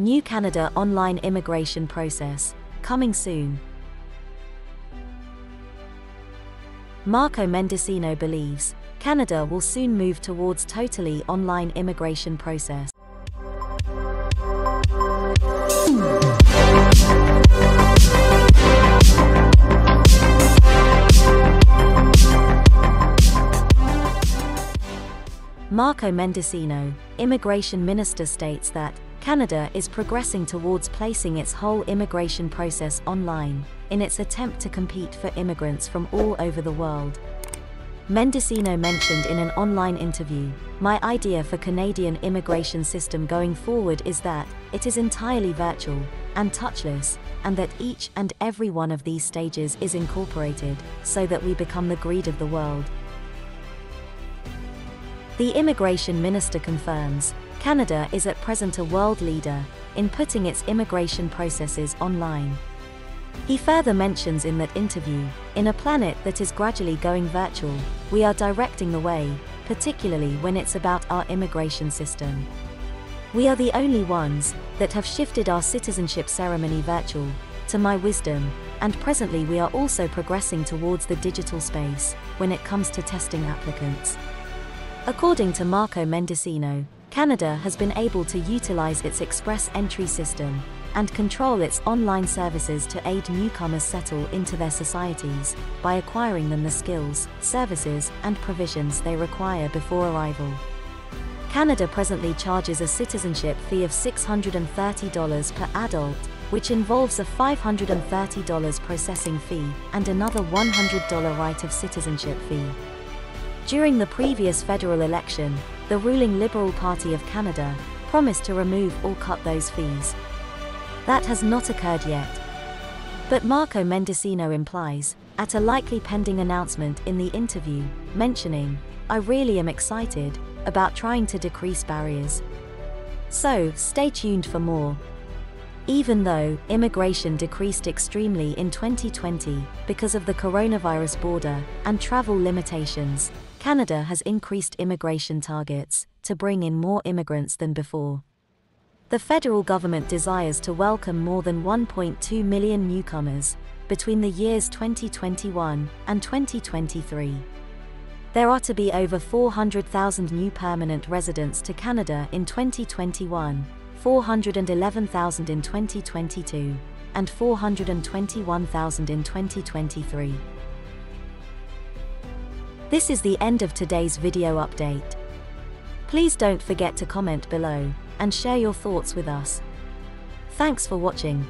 New Canada online immigration process, coming soon. Marco Mendicino believes Canada will soon move towards totally online immigration process. Marco Mendicino, immigration minister states that Canada is progressing towards placing its whole immigration process online in its attempt to compete for immigrants from all over the world. Mendicino mentioned in an online interview, My idea for Canadian immigration system going forward is that it is entirely virtual and touchless, and that each and every one of these stages is incorporated so that we become the greed of the world. The immigration minister confirms Canada is at present a world leader in putting its immigration processes online. He further mentions in that interview, in a planet that is gradually going virtual, we are directing the way, particularly when it's about our immigration system. We are the only ones that have shifted our citizenship ceremony virtual, to my wisdom, and presently we are also progressing towards the digital space when it comes to testing applicants. According to Marco Mendicino, Canada has been able to utilize its express entry system and control its online services to aid newcomers settle into their societies by acquiring them the skills, services, and provisions they require before arrival. Canada presently charges a citizenship fee of $630 per adult, which involves a $530 processing fee and another $100 right of citizenship fee. During the previous federal election, the ruling Liberal Party of Canada promised to remove or cut those fees. That has not occurred yet. But Marco Mendicino implies, at a likely pending announcement in the interview, mentioning, I really am excited about trying to decrease barriers. So, stay tuned for more. Even though immigration decreased extremely in 2020 because of the coronavirus border and travel limitations, Canada has increased immigration targets to bring in more immigrants than before. The federal government desires to welcome more than 1.2 million newcomers between the years 2021 and 2023. There are to be over 400,000 new permanent residents to Canada in 2021, 411,000 in 2022, and 421,000 in 2023. This is the end of today's video update. Please don't forget to comment below and share your thoughts with us. Thanks for watching.